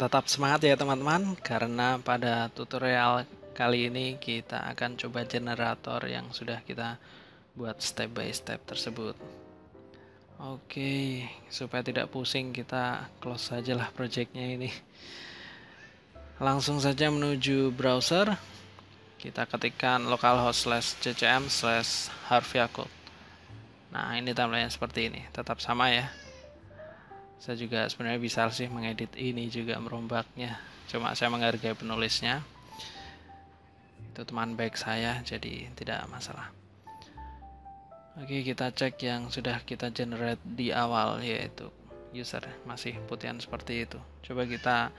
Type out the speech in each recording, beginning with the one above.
Tetap semangat ya teman-teman, karena pada tutorial kali ini kita akan coba generator yang sudah kita buat step by step tersebut. Oke, supaya tidak pusing kita close saja lah projectnya ini. Langsung saja menuju browser, kita ketikkan localhost slash ccm slash harviakut. Nah ini tampilannya seperti ini, tetap sama ya saya juga sebenarnya bisa sih mengedit ini juga merombaknya. Cuma saya menghargai penulisnya. Itu teman baik saya jadi tidak masalah. Oke kita cek yang sudah kita generate di awal yaitu user masih putihan seperti itu. Coba kita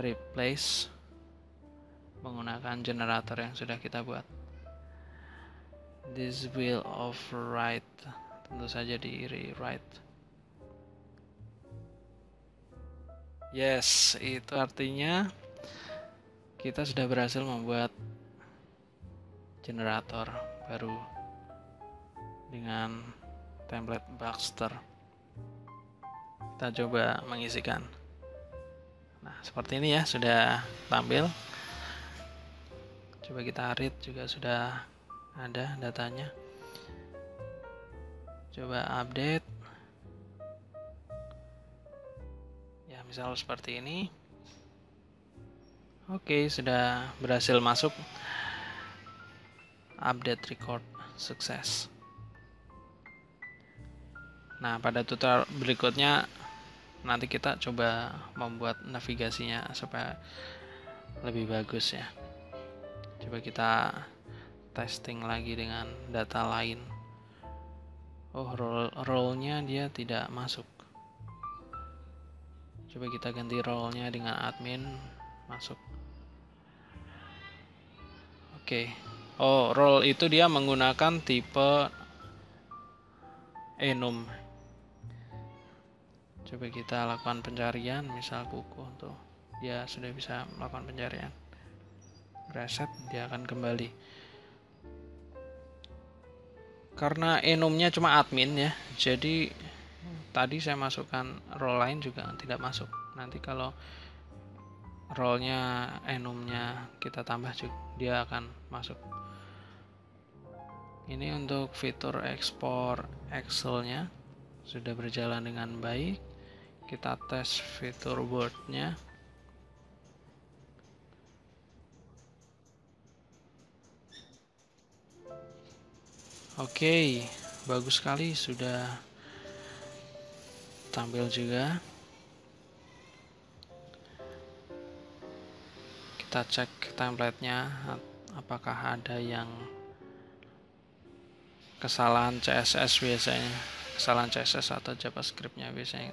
replace menggunakan generator yang sudah kita buat. This will override tentu saja di rewrite Yes, itu artinya kita sudah berhasil membuat generator baru dengan template Baxter. Kita coba mengisikan. Nah, seperti ini ya, sudah tampil. Coba kita read juga sudah ada datanya. Coba update misal seperti ini. Oke sudah berhasil masuk. Update record sukses. Nah pada tutorial berikutnya nanti kita coba membuat navigasinya supaya lebih bagus ya. Coba kita testing lagi dengan data lain. Oh role role-nya dia tidak masuk coba kita ganti role-nya dengan admin masuk. Oke. Okay. oh role itu dia menggunakan tipe enum. Coba kita lakukan pencarian misal kuku tuh dia sudah bisa melakukan pencarian. Reset dia akan kembali. Karena enumnya cuma admin ya jadi tadi saya masukkan role lain juga tidak masuk. Nanti kalau role-nya enumnya kita tambah juga dia akan masuk. Ini untuk fitur ekspor Excel-nya. Sudah berjalan dengan baik. Kita tes fitur Word-nya. Oke, bagus sekali. Sudah tampil juga. Kita cek templatenya apakah ada yang kesalahan CSS biasanya? Kesalahan CSS atau JavaScriptnya biasanya?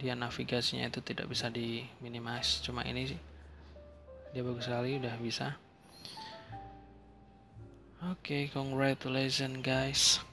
Dia navigasinya itu tidak bisa di cuma ini sih. Dia bagus sekali udah bisa. Oke okay, congratulations guys